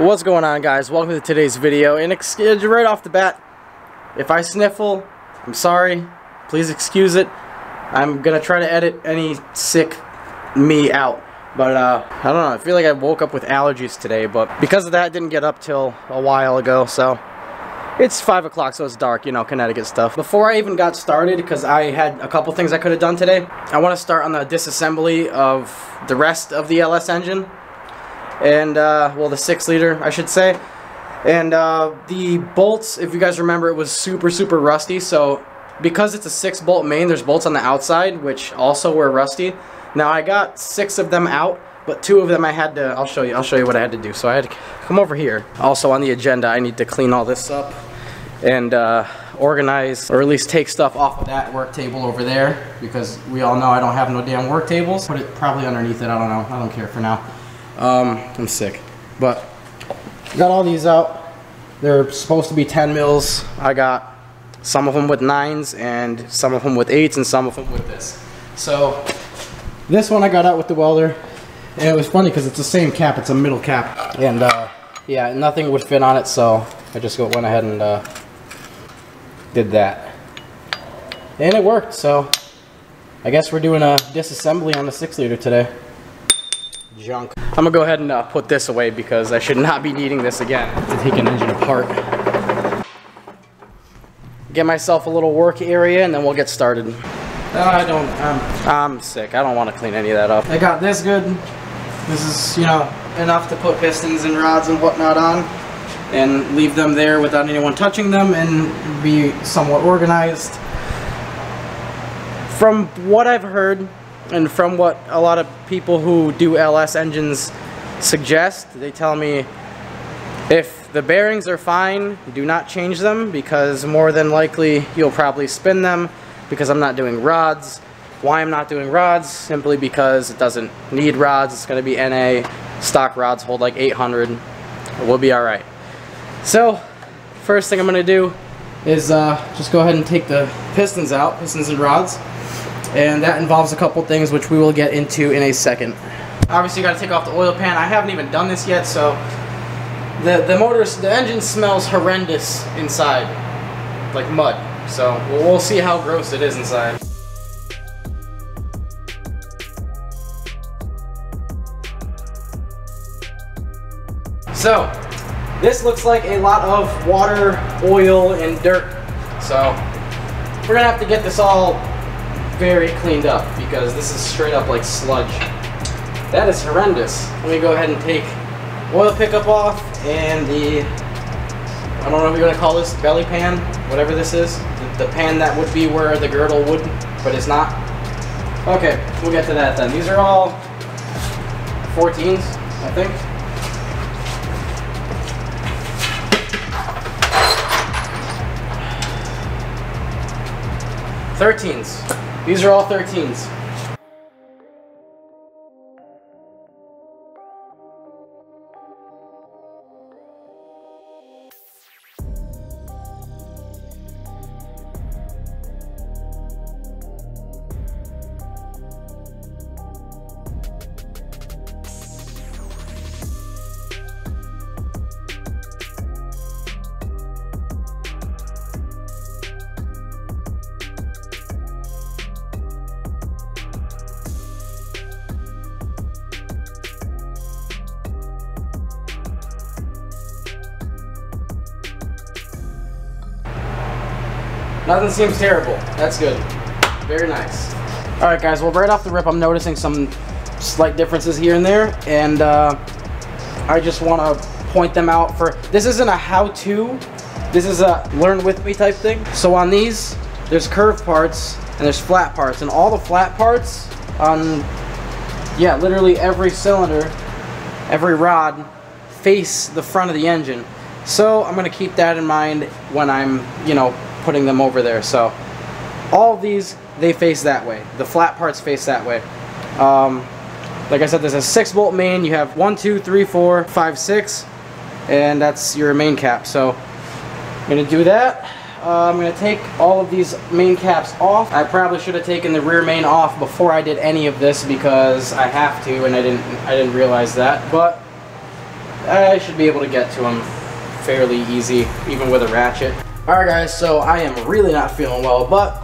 What's going on guys? Welcome to today's video. And right off the bat if I sniffle I'm sorry. Please excuse it. I'm gonna try to edit any sick me out. But uh, I don't know. I feel like I woke up with allergies today but because of that I didn't get up till a while ago so it's 5 o'clock so it's dark you know Connecticut stuff. Before I even got started because I had a couple things I could have done today I want to start on the disassembly of the rest of the LS engine and uh, well the six liter I should say. And uh, the bolts if you guys remember it was super super rusty. So because it's a six bolt main there's bolts on the outside which also were rusty. Now I got six of them out but two of them I had to I'll show you I'll show you what I had to do. So I had to come over here also on the agenda. I need to clean all this up and uh, organize or at least take stuff off of that work table over there because we all know I don't have no damn work tables. Put it probably underneath it I don't know I don't care for now um, I'm sick. But got all these out. They're supposed to be 10 mils. I got some of them with nines and some of them with eights and some of them with this. So this one I got out with the welder. And it was funny because it's the same cap. It's a middle cap. And uh, yeah, nothing would fit on it. So I just went ahead and uh, did that. And it worked. So I guess we're doing a disassembly on the 6 liter today junk. I'm gonna go ahead and uh, put this away because I should not be needing this again to take an engine apart. Get myself a little work area and then we'll get started. I don't, I'm, I'm sick. I don't want to clean any of that up. I got this good. This is, you know, enough to put pistons and rods and whatnot on and leave them there without anyone touching them and be somewhat organized. From what I've heard, and from what a lot of people who do LS engines suggest, they tell me if the bearings are fine, do not change them because more than likely you'll probably spin them because I'm not doing rods. Why I'm not doing rods? Simply because it doesn't need rods. It's going to be NA. Stock rods hold like 800. We'll be alright. So, first thing I'm going to do is uh, just go ahead and take the pistons out, pistons and rods and that involves a couple things which we will get into in a second. Obviously you got to take off the oil pan. I haven't even done this yet so the, the motor, the engine smells horrendous inside, like mud. So we'll, we'll see how gross it is inside. So, this looks like a lot of water, oil, and dirt. So, we're gonna have to get this all very cleaned up because this is straight up like sludge. That is horrendous. Let me go ahead and take oil pickup off and the, I don't know if you're to call this belly pan, whatever this is. The, the pan that would be where the girdle would, but it's not. Okay, we'll get to that then. These are all 14s, I think. 13s. These are all 13s. Nothing seems terrible. That's good. Very nice. Alright guys, well right off the rip I'm noticing some slight differences here and there and uh, I just want to point them out for this isn't a how-to this is a learn with me type thing so on these there's curved parts and there's flat parts and all the flat parts on yeah literally every cylinder every rod face the front of the engine so I'm gonna keep that in mind when I'm you know putting them over there. So all these, they face that way. The flat parts face that way. Um, like I said, there's a six bolt main. You have one, two, three, four, five, six, and that's your main cap. So I'm gonna do that. Uh, I'm gonna take all of these main caps off. I probably should have taken the rear main off before I did any of this because I have to, and I didn't. I didn't realize that. But I should be able to get to them fairly easy, even with a ratchet. Alright guys, so I am really not feeling well, but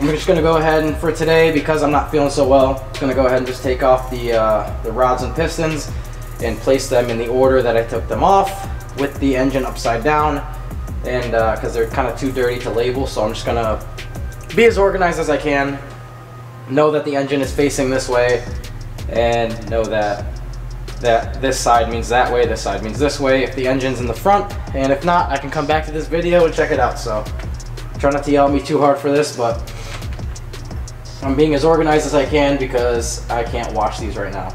I'm just gonna go ahead and for today, because I'm not feeling so well, I'm gonna go ahead and just take off the, uh, the rods and pistons and place them in the order that I took them off with the engine upside down and because uh, they're kind of too dirty to label so I'm just gonna be as organized as I can know that the engine is facing this way and know that that this side means that way, this side means this way if the engine's in the front and if not I can come back to this video and check it out so try not to yell at me too hard for this but I'm being as organized as I can because I can't wash these right now.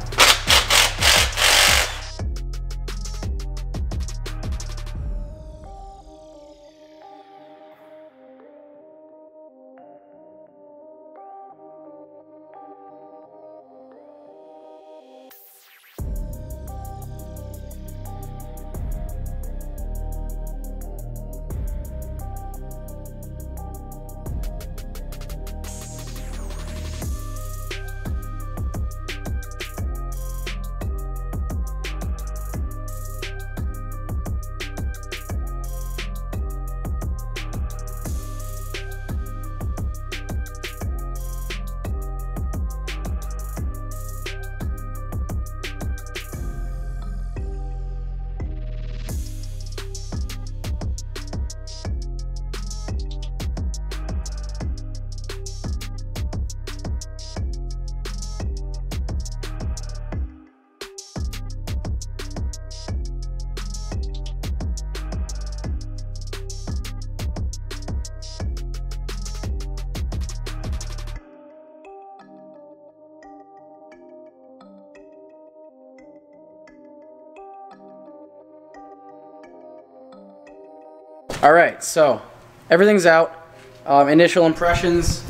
All right, so everything's out. Um, initial impressions.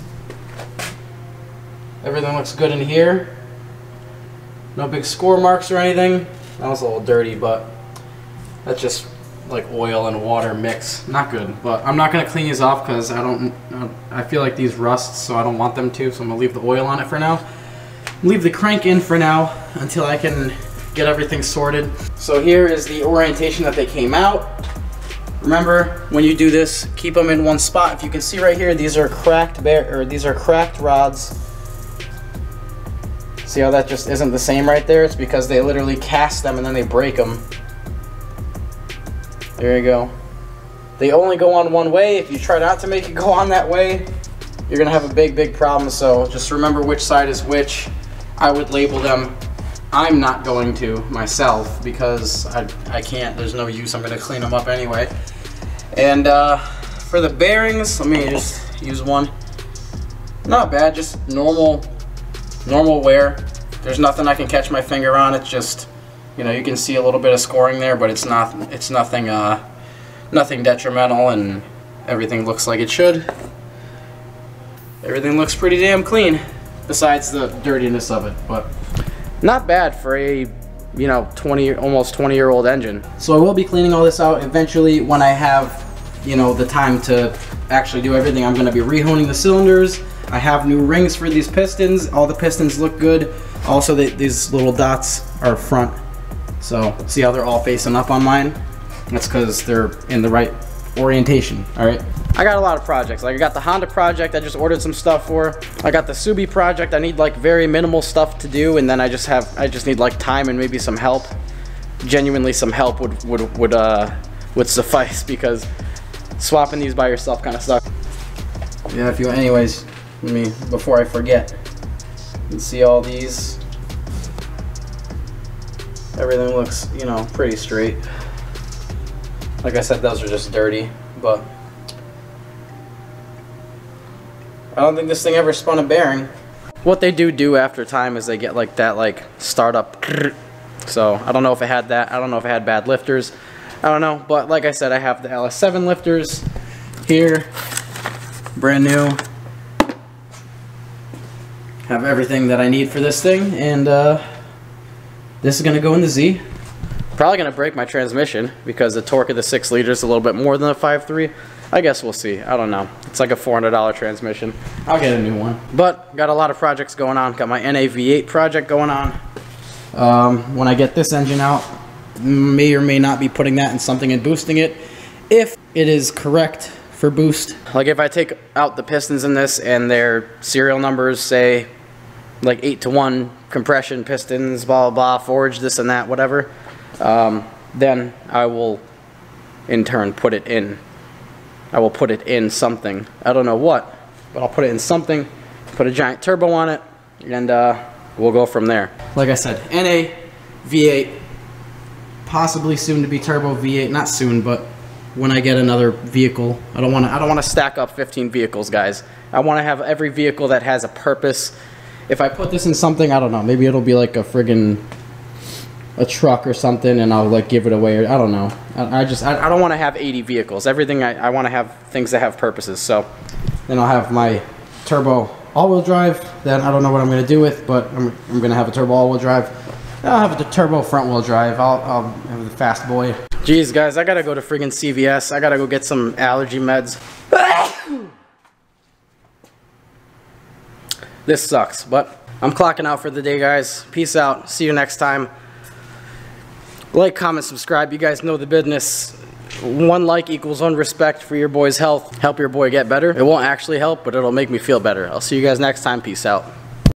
Everything looks good in here. No big score marks or anything. That was a little dirty, but that's just like oil and water mix. Not good, but I'm not gonna clean these off because I don't, I feel like these rust, so I don't want them to, so I'm gonna leave the oil on it for now. Leave the crank in for now until I can get everything sorted. So here is the orientation that they came out. Remember, when you do this, keep them in one spot. If you can see right here, these are cracked bear, or these are cracked rods. See how that just isn't the same right there? It's because they literally cast them and then they break them. There you go. They only go on one way. If you try not to make it go on that way, you're gonna have a big, big problem. So just remember which side is which. I would label them. I'm not going to myself because I, I can't. There's no use. I'm gonna clean them up anyway. And uh, for the bearings, let me just use one. Not bad, just normal, normal wear. There's nothing I can catch my finger on. It's just, you know, you can see a little bit of scoring there, but it's not, it's nothing, uh, nothing detrimental, and everything looks like it should. Everything looks pretty damn clean, besides the dirtiness of it, but not bad for a you know 20 almost 20 year old engine so I will be cleaning all this out eventually when I have you know the time to actually do everything. I'm gonna be rehoning the cylinders. I have new rings for these pistons. All the pistons look good. Also they, these little dots are front. So see how they're all facing up on mine? That's because they're in the right orientation all right? I got a lot of projects. Like I got the Honda project I just ordered some stuff for. I got the Subi project. I need like very minimal stuff to do and then I just have I just need like time and maybe some help. Genuinely some help would would would uh would suffice because swapping these by yourself kind of sucks. Yeah, if you anyways, let me before I forget. You see all these everything looks, you know, pretty straight. Like I said, those are just dirty, but I don't think this thing ever spun a bearing. What they do do after time is they get like that like startup. So I don't know if it had that. I don't know if it had bad lifters. I don't know. But like I said, I have the LS7 lifters here. Brand new. Have everything that I need for this thing. And uh, this is going to go in the Z. Probably going to break my transmission because the torque of the 6 liters is a little bit more than the 5.3. I guess we'll see. I don't know. It's like a $400 transmission. I'll get a new one. But got a lot of projects going on. Got my NAV8 project going on. Um, when I get this engine out, may or may not be putting that in something and boosting it if it is correct for boost. Like if I take out the pistons in this and their serial numbers say like 8 to 1 compression pistons, blah, blah, blah, forge, this and that, whatever, um, then I will in turn put it in. I will put it in something. I don't know what, but I'll put it in something, put a giant turbo on it, and uh, we'll go from there. Like I said, NA V8, possibly soon to be turbo V8, not soon, but when I get another vehicle. I don't want to I don't want to stack up 15 vehicles, guys. I want to have every vehicle that has a purpose. If I put this in something, I don't know, maybe it'll be like a friggin' a truck or something and I'll like give it away. I don't know. I, I just, I, I don't want to have 80 vehicles. Everything, I, I want to have things that have purposes. So then I'll have my turbo all-wheel drive. Then I don't know what I'm to do with, but I'm, I'm to have a turbo all-wheel drive. I'll have the turbo front-wheel drive. I'll, I'll have the fast boy. Jeez, guys, I got to go to friggin' CVS. I got to go get some allergy meds. this sucks, but I'm clocking out for the day, guys. Peace out. See you next time. Like, comment, subscribe. You guys know the business. One like equals one respect for your boy's health. Help your boy get better. It won't actually help, but it'll make me feel better. I'll see you guys next time. Peace out.